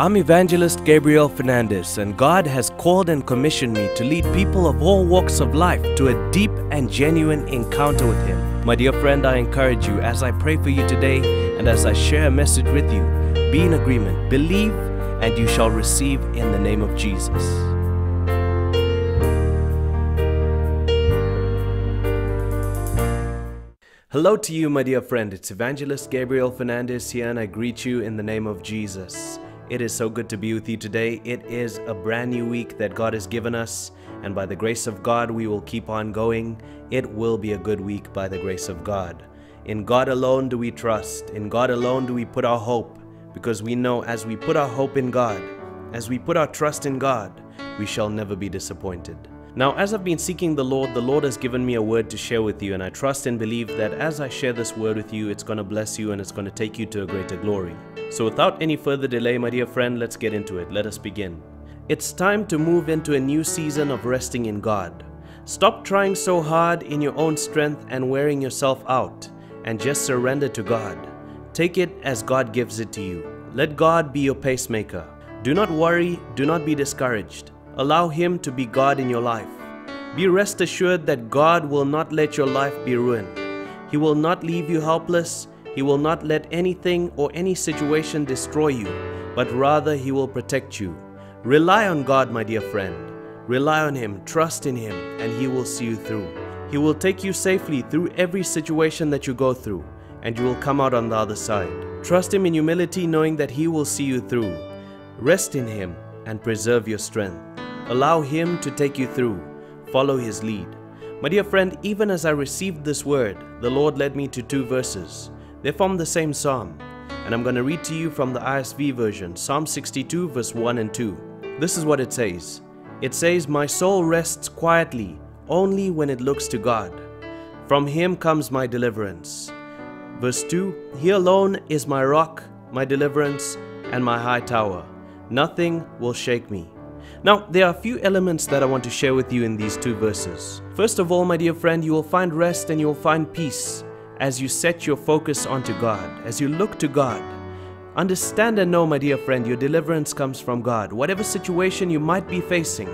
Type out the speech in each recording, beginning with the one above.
I'm evangelist Gabriel Fernandes, and God has called and commissioned me to lead people of all walks of life to a deep and genuine encounter with Him. My dear friend, I encourage you as I pray for you today and as I share a message with you, be in agreement, believe, and you shall receive in the name of Jesus. Hello to you, my dear friend. It's Evangelist Gabriel Fernandes here, and I greet you in the name of Jesus. It is so good to be with you today. It is a brand new week that God has given us, and by the grace of God, we will keep on going. It will be a good week by the grace of God. In God alone do we trust, in God alone do we put our hope, because we know as we put our hope in God, as we put our trust in God, we shall never be disappointed. Now, as I've been seeking the Lord, the Lord has given me a word to share with you, and I trust and believe that as I share this word with you, it's going to bless you and it's going to take you to a greater glory. So, without any further delay, my dear friend, let's get into it. Let us begin. It's time to move into a new season of resting in God. Stop trying so hard in your own strength and wearing yourself out, and just surrender to God. Take it as God gives it to you. Let God be your pacemaker. Do not worry, do not be discouraged. Allow Him to be God in your life. Be rest assured that God will not let your life be ruined. He will not leave you helpless. He will not let anything or any situation destroy you, but rather He will protect you. Rely on God, my dear friend. Rely on Him, trust in Him, and He will see you through. He will take you safely through every situation that you go through, and you will come out on the other side. Trust Him in humility, knowing that He will see you through. Rest in Him and preserve your strength. Allow Him to take you through. Follow His lead. My dear friend, even as I received this word, the Lord led me to two verses. They form the same psalm, and I'm going to read to you from the ISV version, Psalm 62, verse 1 and 2. This is what it says It says, My soul rests quietly only when it looks to God. From Him comes my deliverance. Verse 2 He alone is my rock, my deliverance, and my high tower. Nothing will shake me. Now, there are a few elements that I want to share with you in these two verses. First of all, my dear friend, you will find rest and you will find peace as you set your focus onto God, as you look to God. Understand and know, my dear friend, your deliverance comes from God. Whatever situation you might be facing,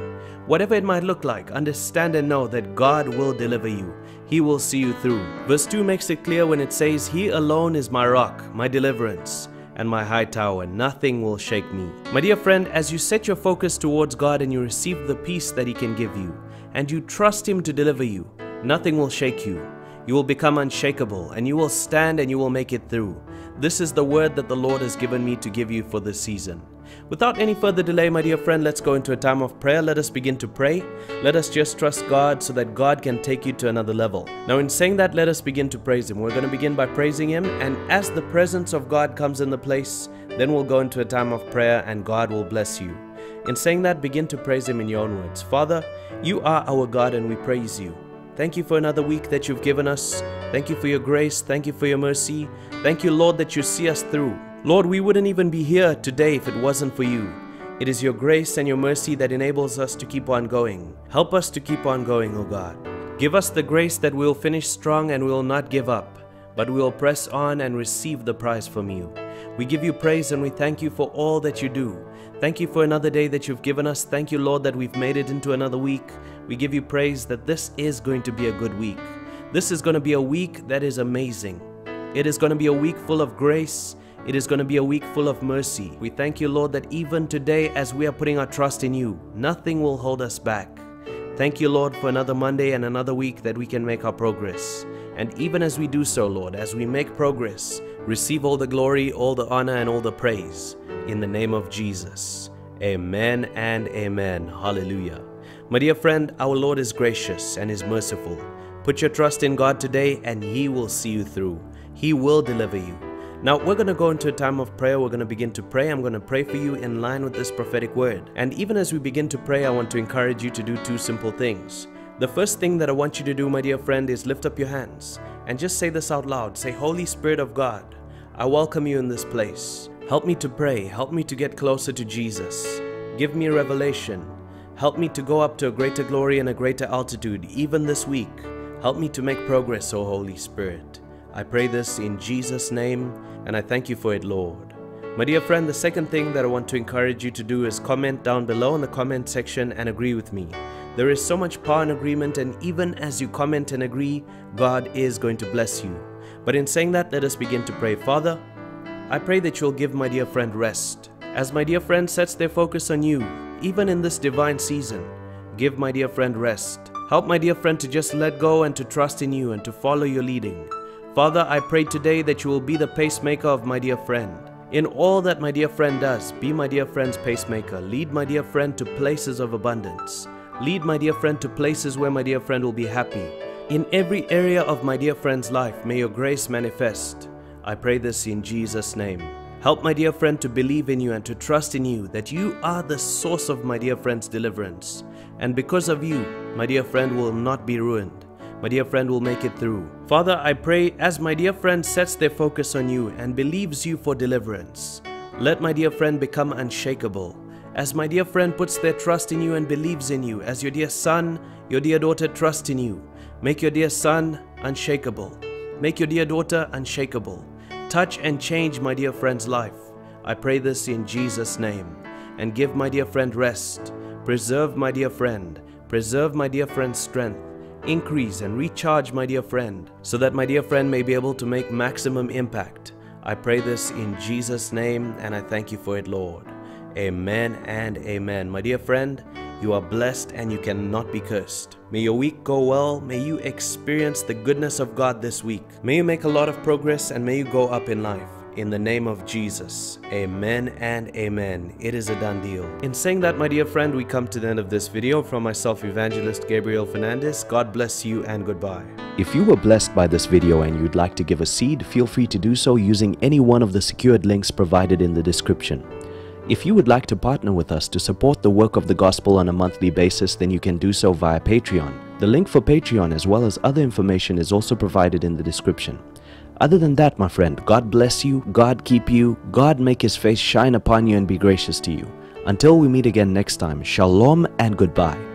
whatever it might look like, understand and know that God will deliver you. He will see you through. Verse 2 makes it clear when it says, He alone is my rock, my deliverance and my high tower. Nothing will shake me. My dear friend, as you set your focus towards God and you receive the peace that He can give you, and you trust Him to deliver you, nothing will shake you. You will become unshakable, and you will stand and you will make it through. This is the word that the Lord has given me to give you for this season. Without any further delay, my dear friend, let's go into a time of prayer. Let us begin to pray. Let us just trust God so that God can take you to another level. Now, in saying that, let us begin to praise Him. We're going to begin by praising Him, and as the presence of God comes in the place, then we'll go into a time of prayer and God will bless you. In saying that, begin to praise Him in your own words. Father, you are our God and we praise you. Thank you for another week that you've given us. Thank you for your grace. Thank you for your mercy. Thank you, Lord, that you see us through. Lord, we wouldn't even be here today if it wasn't for you. It is your grace and your mercy that enables us to keep on going. Help us to keep on going, O God. Give us the grace that we'll finish strong and we will not give up, but we will press on and receive the prize from you. We give you praise and we thank you for all that you do. Thank you for another day that you've given us. Thank you, Lord, that we've made it into another week. We give you praise that this is going to be a good week. This is going to be a week that is amazing. It is going to be a week full of grace. It is going to be a week full of mercy. We thank you, Lord, that even today, as we are putting our trust in you, nothing will hold us back. Thank you, Lord, for another Monday and another week that we can make our progress. And even as we do so, Lord, as we make progress, receive all the glory, all the honor, and all the praise. In the name of Jesus. Amen and amen. Hallelujah. My dear friend, our Lord is gracious and is merciful. Put your trust in God today and He will see you through. He will deliver you. Now, we're going to go into a time of prayer. We're going to begin to pray. I'm going to pray for you in line with this prophetic word. And even as we begin to pray, I want to encourage you to do two simple things. The first thing that I want you to do, my dear friend, is lift up your hands and just say this out loud. Say, Holy Spirit of God, I welcome you in this place. Help me to pray. Help me to get closer to Jesus. Give me a revelation. Help me to go up to a greater glory and a greater altitude, even this week. Help me to make progress, O Holy Spirit. I pray this in Jesus' name, and I thank you for it, Lord. My dear friend, the second thing that I want to encourage you to do is comment down below in the comment section and agree with me. There is so much power in agreement, and even as you comment and agree, God is going to bless you. But in saying that, let us begin to pray. Father, I pray that you'll give my dear friend rest. As my dear friend sets their focus on you, even in this divine season, give my dear friend rest. Help my dear friend to just let go and to trust in you and to follow your leading. Father, I pray today that you will be the pacemaker of my dear friend. In all that my dear friend does, be my dear friend's pacemaker. Lead my dear friend to places of abundance. Lead my dear friend to places where my dear friend will be happy. In every area of my dear friend's life, may your grace manifest. I pray this in Jesus' name. Help my dear friend to believe in you and to trust in you that you are the source of my dear friend's deliverance. And because of you, my dear friend will not be ruined. My dear friend will make it through. Father, I pray as my dear friend sets their focus on you and believes you for deliverance, let my dear friend become unshakable as my dear friend puts their trust in you and believes in you, as your dear son, your dear daughter trust in you, make your dear son unshakable. Make your dear daughter unshakable. Touch and change my dear friend's life. I pray this in Jesus' name. And give my dear friend rest. Preserve my dear friend. Preserve my dear friend's strength. Increase and recharge my dear friend, so that my dear friend may be able to make maximum impact. I pray this in Jesus' name, and I thank you for it, Lord. Amen and amen. My dear friend, you are blessed and you cannot be cursed. May your week go well. May you experience the goodness of God this week. May you make a lot of progress and may you go up in life. In the name of Jesus. Amen and amen. It is a done deal. In saying that, my dear friend, we come to the end of this video. From myself, Evangelist Gabriel Fernandes, God bless you and goodbye. If you were blessed by this video and you'd like to give a seed, feel free to do so using any one of the secured links provided in the description. If you would like to partner with us to support the work of the gospel on a monthly basis, then you can do so via Patreon. The link for Patreon as well as other information is also provided in the description. Other than that, my friend, God bless you, God keep you, God make his face shine upon you and be gracious to you. Until we meet again next time, shalom and goodbye.